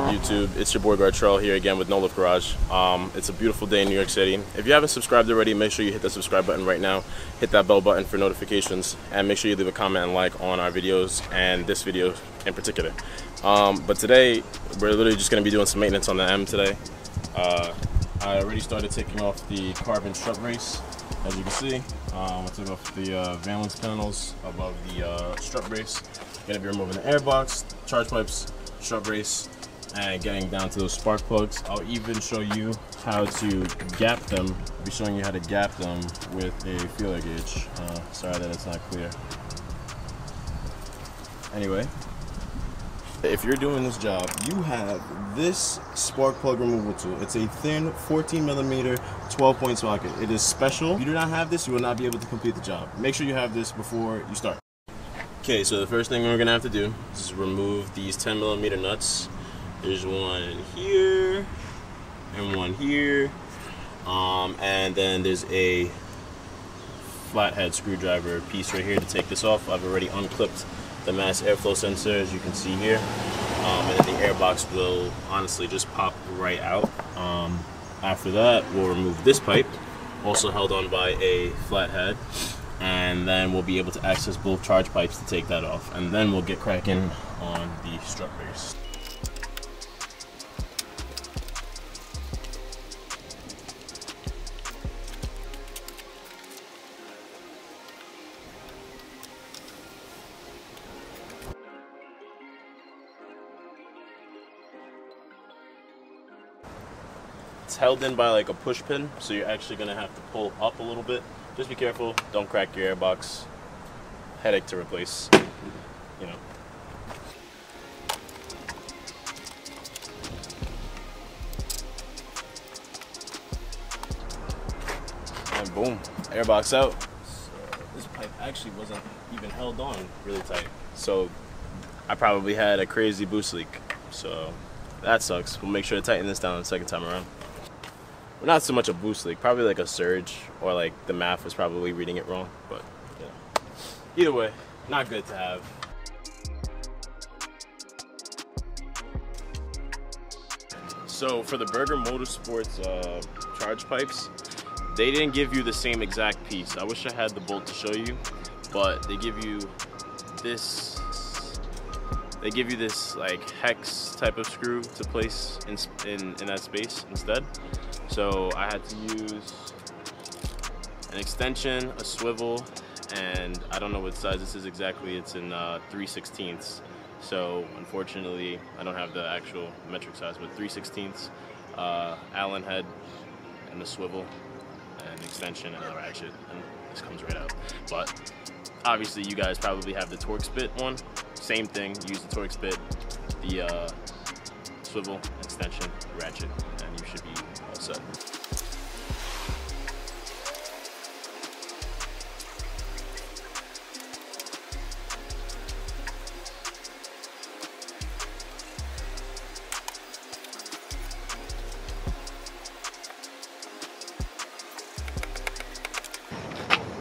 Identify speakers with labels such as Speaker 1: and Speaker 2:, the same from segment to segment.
Speaker 1: up YouTube? It's your boy Gartrell here again with No Lift Garage. Um, it's a beautiful day in New York City. If you haven't subscribed already, make sure you hit the subscribe button right now. Hit that bell button for notifications and make sure you leave a comment and like on our videos and this video in particular. Um, but today, we're literally just going to be doing some maintenance on the M today. Uh, I already started taking off the carbon strut brace, as you can see. Um, I took off the uh, valence panels above the uh, strut brace. Gonna be removing the airbox, charge pipes, strut brace, and getting down to those spark plugs. I'll even show you how to gap them. I'll be showing you how to gap them with a feeler gauge. Uh, sorry that it's not clear. Anyway, if you're doing this job, you have this spark plug removal tool. It's a thin 14 millimeter 12 point socket. It is special. If you do not have this, you will not be able to complete the job. Make sure you have this before you start. Okay, so the first thing we're gonna have to do is remove these 10 millimeter nuts. There's one here and one here. Um, and then there's a flathead screwdriver piece right here to take this off. I've already unclipped the mass airflow sensor as you can see here. Um, and then the airbox will honestly just pop right out. Um, after that, we'll remove this pipe, also held on by a flathead and then we'll be able to access both charge pipes to take that off and then we'll get cracking on the strut brace. Held in by like a push pin, so you're actually gonna have to pull up a little bit just be careful. Don't crack your airbox. Headache to replace. You know. And boom, airbox out. So this pipe actually wasn't even held on really tight. So I probably had a crazy boost leak. So that sucks. We'll make sure to tighten this down the second time around not so much a boost leak, probably like a surge or like the MAF was probably reading it wrong. But yeah, either way, not good to have. So for the Burger Motorsports uh, charge pipes, they didn't give you the same exact piece. I wish I had the bolt to show you, but they give you this they give you this like hex type of screw to place in, in, in that space instead. So I had to use an extension, a swivel, and I don't know what size this is exactly. It's in uh, 3 16ths. So unfortunately, I don't have the actual metric size, but 3 16ths, uh, Allen head, and the swivel, and extension, and a ratchet, and this comes right out. But obviously, you guys probably have the Torx bit one. Same thing, use the Torx bit, the uh, swivel, extension, ratchet, should.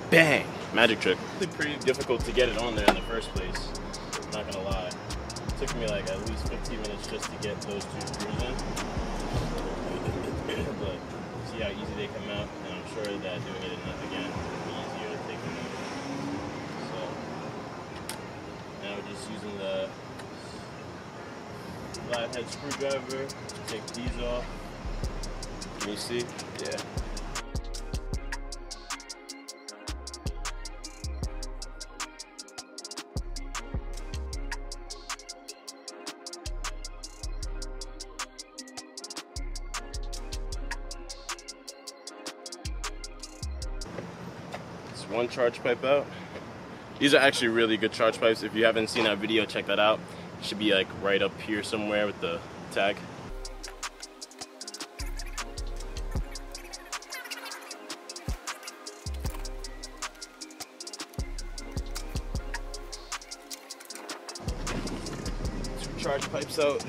Speaker 1: Bang! Magic trick. It's pretty difficult to get it on there in the first place. I'm not gonna lie. It took me like at least 15 minutes just to get those two screws in see how easy they come out, and I'm sure that doing it enough again will be easier to take them out. So now we're just using the flathead screwdriver to take these off. Can you see? Yeah. One charge pipe out. These are actually really good charge pipes. If you haven't seen that video, check that out. It should be like right up here somewhere with the tag. Two charge pipes out.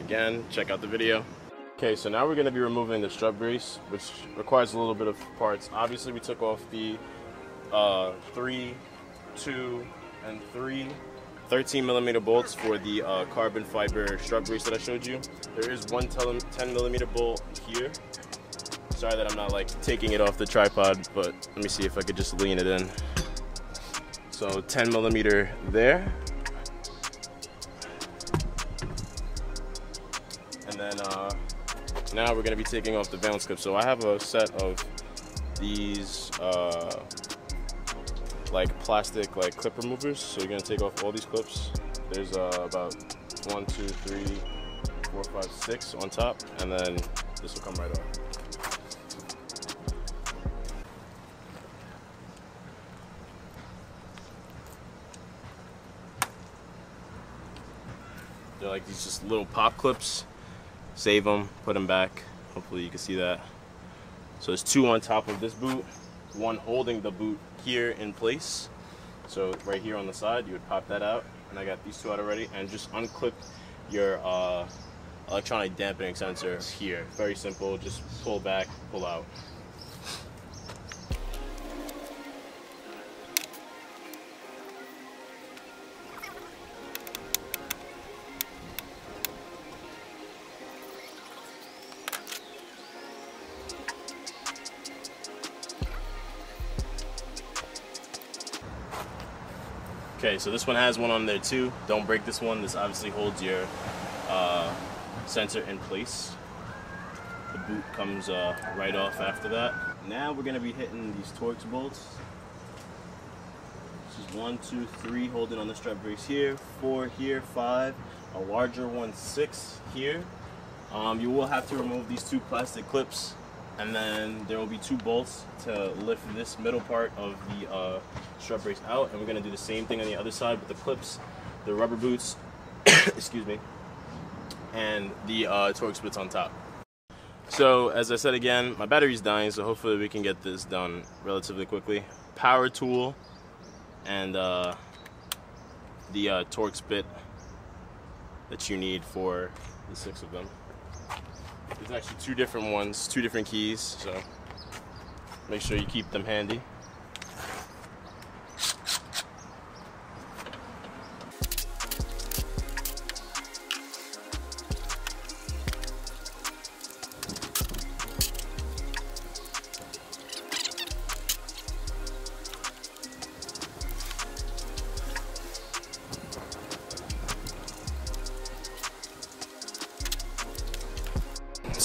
Speaker 1: Again, check out the video. Okay, so now we're going to be removing the strut brace, which requires a little bit of parts. Obviously, we took off the uh, 3, 2, and 3 13 millimeter bolts for the uh, carbon fiber strut brace that I showed you. There is one 10 millimeter bolt here. Sorry that I'm not like taking it off the tripod, but let me see if I could just lean it in. So 10 millimeter there. Now we're gonna be taking off the valence clip. So I have a set of these uh, like plastic like clip removers. So you're gonna take off all these clips. There's uh, about one, two, three, four, five, six on top, and then this will come right off. They're like these just little pop clips. Save them, put them back. Hopefully you can see that. So it's two on top of this boot, one holding the boot here in place. So right here on the side, you would pop that out. And I got these two out already. And just unclip your uh, electronic dampening sensor here. Very simple, just pull back, pull out. Okay, so this one has one on there too. Don't break this one. This obviously holds your uh, sensor in place. The boot comes uh, right off after that. Now we're gonna be hitting these Torx bolts. This is one, two, three, holding on the strut brace here, four here, five, a larger one, six here. Um, you will have to remove these two plastic clips and then there will be two bolts to lift this middle part of the uh, strut brace out. And we're going to do the same thing on the other side with the clips the rubber boots excuse me and the uh, Torx bits on top. So as I said again my battery's dying so hopefully we can get this done relatively quickly. Power tool and uh, the uh, Torx bit that you need for the six of them there's actually two different ones, two different keys, so make sure you keep them handy.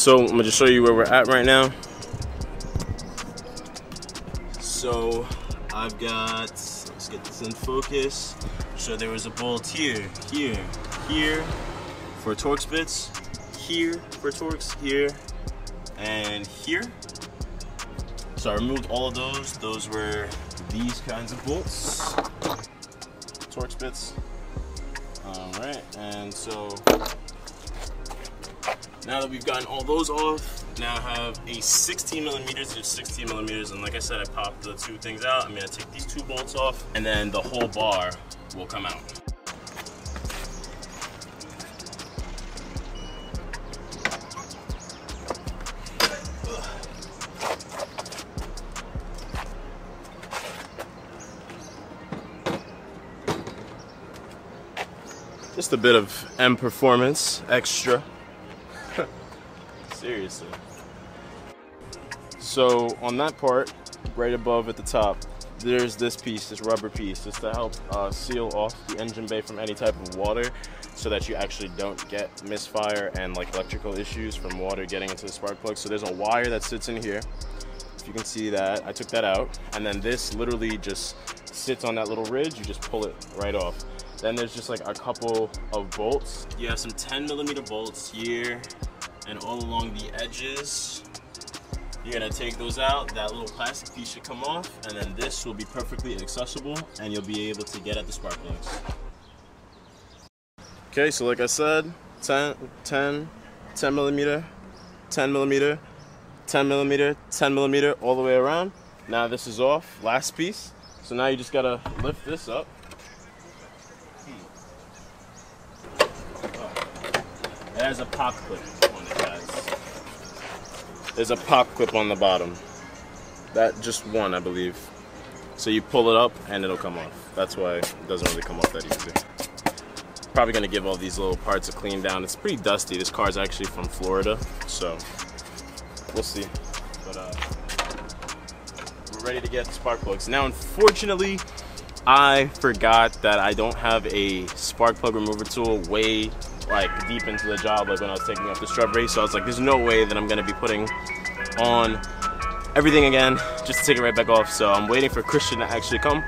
Speaker 1: So I'm gonna just show you where we're at right now. So I've got, let's get this in focus. So there was a bolt here, here, here for Torx bits, here for Torx, here, and here. So I removed all of those. Those were these kinds of bolts, Torx bits. All right, and so now that we've gotten all those off, now I have a 16 millimeters, there's 16 millimeters, and like I said, I popped the two things out. I'm gonna take these two bolts off, and then the whole bar will come out. Just a bit of M Performance extra. Seriously. So on that part, right above at the top, there's this piece, this rubber piece. It's to help uh, seal off the engine bay from any type of water so that you actually don't get misfire and like electrical issues from water getting into the spark plug. So there's a wire that sits in here. If you can see that, I took that out. And then this literally just sits on that little ridge. You just pull it right off. Then there's just like a couple of bolts. You have some 10 millimeter bolts here and all along the edges. You're gonna take those out, that little plastic piece should come off, and then this will be perfectly accessible and you'll be able to get at the spark plugs. Okay, so like I said, 10, 10, 10 millimeter, 10 millimeter, 10 millimeter, 10 millimeter, all the way around. Now this is off, last piece. So now you just gotta lift this up. Has a pop clip. There's a pop clip on the bottom. That just one, I believe. So you pull it up and it'll come off. That's why it doesn't really come off that easy. probably gonna give all these little parts a clean down. It's pretty dusty. This car is actually from Florida, so we'll see. But uh, we're ready to get spark plugs. Now, unfortunately, I forgot that I don't have a spark plug remover tool way like deep into the job like when I was taking off the strawberry. So I was like, there's no way that I'm gonna be putting on everything again just to take it right back off. So I'm waiting for Christian to actually come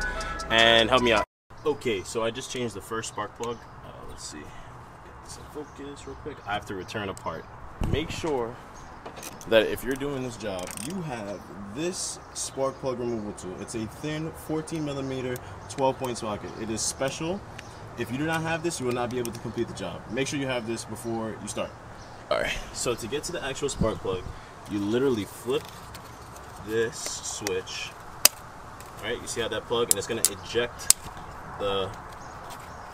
Speaker 1: and help me out. Okay, so I just changed the first spark plug. Uh, let's see, get focus real quick. I have to return a part. Make sure that if you're doing this job, you have this spark plug removal tool. It's a thin 14 millimeter 12 point socket. It is special. If you do not have this, you will not be able to complete the job. Make sure you have this before you start. All right, so to get to the actual spark plug, you literally flip this switch. All right, you see how that plug, and it's gonna eject the,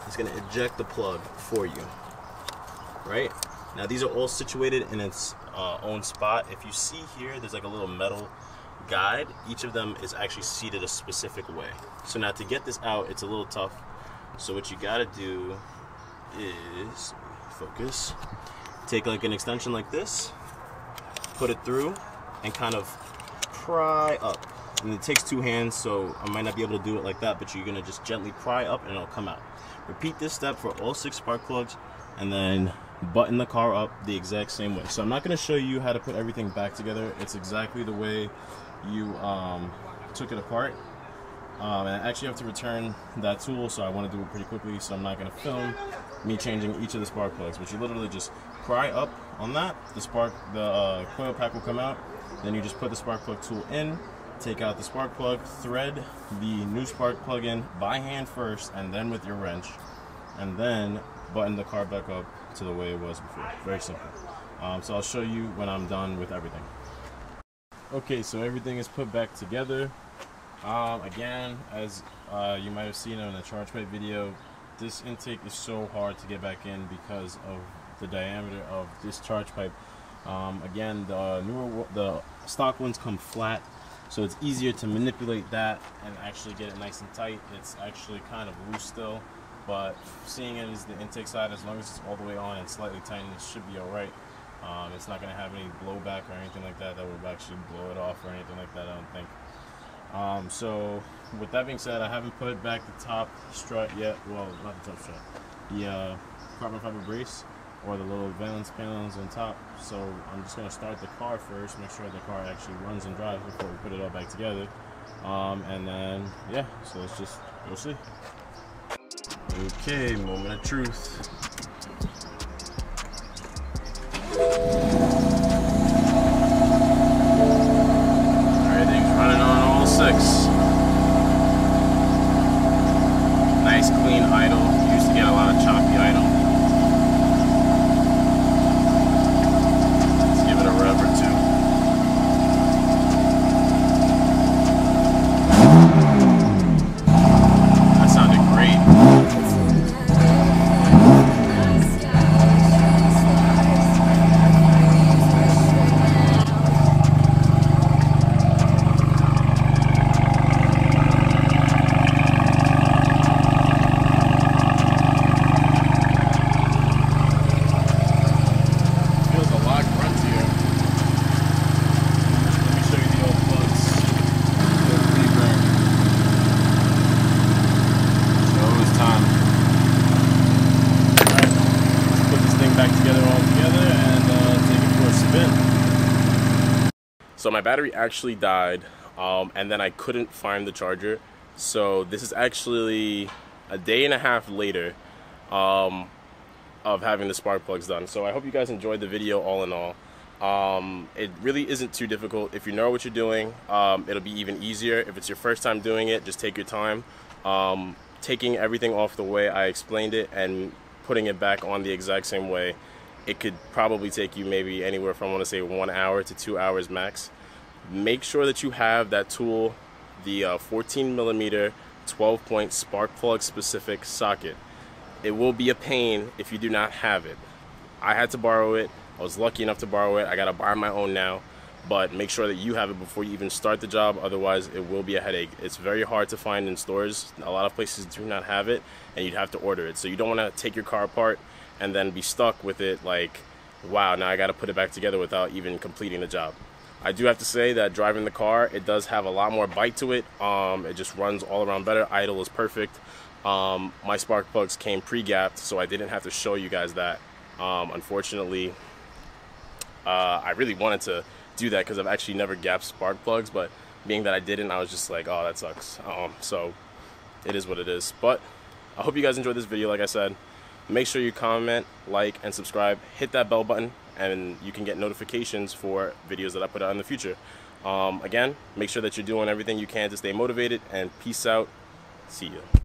Speaker 1: it's gonna eject the plug for you, right? Now these are all situated in its uh, own spot. If you see here, there's like a little metal guide. Each of them is actually seated a specific way. So now to get this out, it's a little tough. So what you gotta do is, focus, take like an extension like this, put it through, and kind of pry up. And it takes two hands, so I might not be able to do it like that, but you're gonna just gently pry up and it'll come out. Repeat this step for all six spark plugs, and then button the car up the exact same way. So I'm not gonna show you how to put everything back together. It's exactly the way you um, took it apart. Um, and I actually have to return that tool, so I want to do it pretty quickly, so I'm not going to film me changing each of the spark plugs. But you literally just pry up on that, the spark, the uh, coil pack will come out, then you just put the spark plug tool in, take out the spark plug, thread the new spark plug in by hand first, and then with your wrench, and then button the car back up to the way it was before. Very simple. Um, so I'll show you when I'm done with everything. Okay, so everything is put back together. Um, again, as uh, you might have seen in the charge pipe video, this intake is so hard to get back in because of the diameter of this charge pipe. Um, again, the newer, the stock ones come flat, so it's easier to manipulate that and actually get it nice and tight. It's actually kind of loose still, but seeing it as the intake side, as long as it's all the way on and slightly tightened, it should be all right. Um, it's not going to have any blowback or anything like that that would actually blow it off or anything like that, I don't think. Um, so, with that being said, I haven't put back the top strut yet. Well, not the top strut. The uh, carbon fiber brace or the little valence panels on top. So, I'm just going to start the car first, make sure the car actually runs and drives before we put it all back together. Um, and then, yeah, so let's just go see. Okay, moment of truth. Everything's running on all six. Nice clean idle. Used to get a lot of choppy idle. My battery actually died, um, and then I couldn't find the charger. So this is actually a day and a half later. Um, of having the spark plugs done. So I hope you guys enjoyed the video all in all. Um, it really isn't too difficult. If you know what you're doing, um, it'll be even easier. If it's your first time doing it, just take your time. Um, taking everything off the way I explained it and putting it back on the exact same way, it could probably take you maybe anywhere from I want to say one hour to two hours max. Make sure that you have that tool, the uh, 14 millimeter 12 point spark plug specific socket it will be a pain if you do not have it. I had to borrow it. I was lucky enough to borrow it. I gotta buy my own now. but make sure that you have it before you even start the job otherwise it will be a headache it's very hard to find in stores a lot of places do not have it and you'd have to order it so you don't want to take your car apart and then be stuck with it like wow now i got to put it back together without even completing the job i do have to say that driving the car it does have a lot more bite to it um, it just runs all around better idle is perfect um, my spark plugs came pre-gapped so i didn't have to show you guys that um, unfortunately uh, i really wanted to do that because I've actually never gapped spark plugs, but being that I didn't, I was just like, oh, that sucks. Um, so it is what it is. But I hope you guys enjoyed this video. Like I said, make sure you comment, like, and subscribe. Hit that bell button, and you can get notifications for videos that I put out in the future. Um, again, make sure that you're doing everything you can to stay motivated, and peace out. See you.